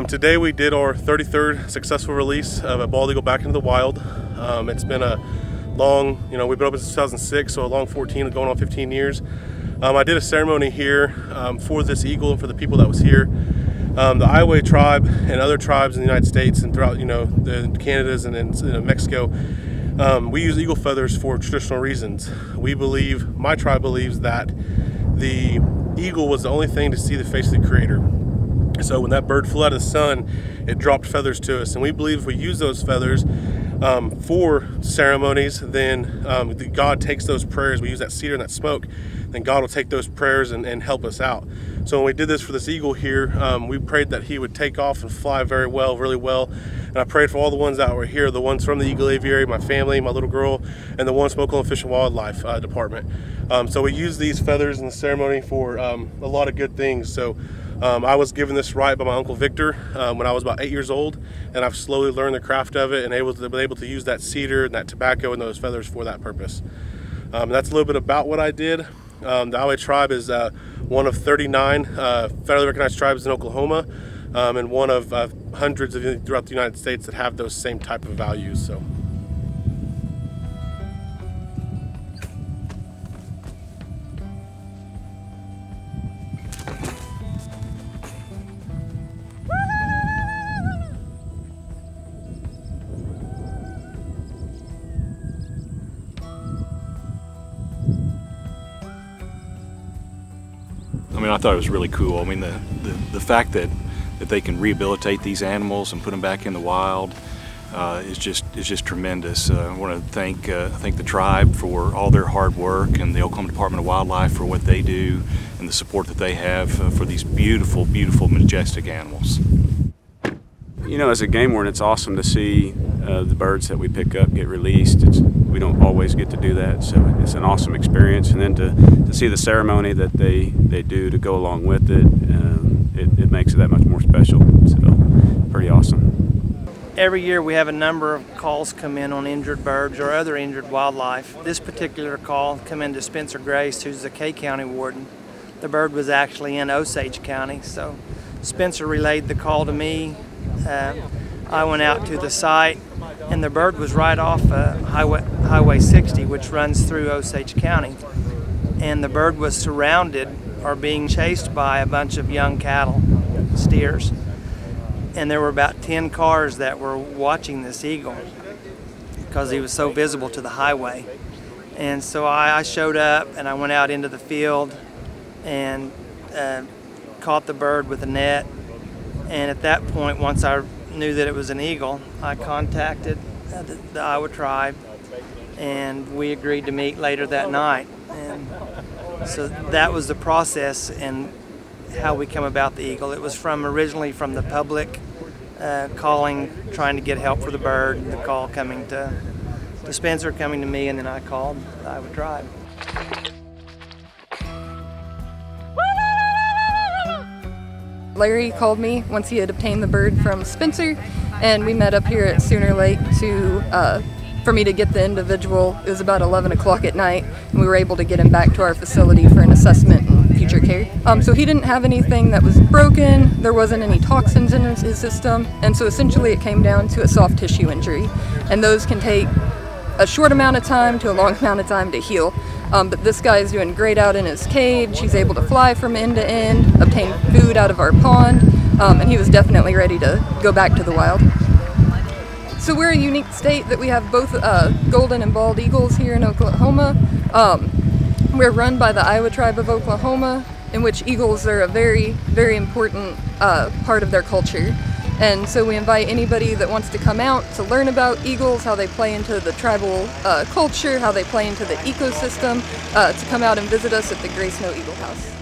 Um, today we did our 33rd successful release of a bald eagle back into the wild. Um, it's been a long, you know, we've been open since 2006, so a long 14, going on 15 years. Um, I did a ceremony here um, for this eagle and for the people that was here. Um, the Iowa tribe and other tribes in the United States and throughout, you know, the Canadas and, and you know, Mexico, um, we use eagle feathers for traditional reasons. We believe, my tribe believes that the eagle was the only thing to see the face of the Creator. So when that bird flew out of the sun, it dropped feathers to us. And we believe if we use those feathers um, for ceremonies, then um, God takes those prayers. We use that cedar and that smoke, then God will take those prayers and, and help us out. So when we did this for this eagle here, um, we prayed that he would take off and fly very well, really well. And I prayed for all the ones that were here, the ones from the Eagle Aviary, my family, my little girl, and the ones from Oklahoma Fish and Wildlife uh, Department. Um, so we use these feathers in the ceremony for um, a lot of good things. So um, I was given this right by my uncle Victor um, when I was about eight years old, and I've slowly learned the craft of it and able to be able to use that cedar and that tobacco and those feathers for that purpose. Um, that's a little bit about what I did. Um, the Iowa tribe is uh, one of 39 uh, federally recognized tribes in Oklahoma, um, and one of uh, hundreds of, throughout the United States that have those same type of values. So. I mean, I thought it was really cool. I mean, the, the, the fact that, that they can rehabilitate these animals and put them back in the wild uh, is just is just tremendous. Uh, I want to thank uh, thank the tribe for all their hard work and the Oklahoma Department of Wildlife for what they do and the support that they have uh, for these beautiful, beautiful, majestic animals. You know, as a game warden, it's awesome to see uh, the birds that we pick up get released. It's, we don't always get to do that, so it's an awesome experience. And then to, to see the ceremony that they, they do to go along with it, um, it, it makes it that much more special. So, pretty awesome. Every year we have a number of calls come in on injured birds or other injured wildlife. This particular call come in to Spencer Grace, who's the Kay County warden. The bird was actually in Osage County, so Spencer relayed the call to me uh, I went out to the site, and the bird was right off uh, Highway, Highway 60, which runs through Osage County. And the bird was surrounded or being chased by a bunch of young cattle, steers. And there were about 10 cars that were watching this eagle because he was so visible to the highway. And so I, I showed up and I went out into the field and uh, caught the bird with a net and at that point, once I knew that it was an eagle, I contacted the, the Iowa tribe and we agreed to meet later that night. And so that was the process and how we come about the eagle. It was from originally from the public uh, calling, trying to get help for the bird, the call coming to, to Spencer, coming to me, and then I called the Iowa tribe. Larry called me once he had obtained the bird from Spencer, and we met up here at Sooner Lake to uh, for me to get the individual. It was about 11 o'clock at night, and we were able to get him back to our facility for an assessment and future care. Um, so he didn't have anything that was broken, there wasn't any toxins in his, his system, and so essentially it came down to a soft tissue injury. And those can take a short amount of time to a long amount of time to heal. Um, but this guy is doing great out in his cage. He's able to fly from end to end, obtain food out of our pond, um, and he was definitely ready to go back to the wild. So we're a unique state that we have both uh, golden and bald eagles here in Oklahoma. Um, we're run by the Iowa Tribe of Oklahoma, in which eagles are a very, very important uh, part of their culture. And so we invite anybody that wants to come out to learn about eagles, how they play into the tribal uh, culture, how they play into the ecosystem, uh, to come out and visit us at the Grey Snow Eagle House.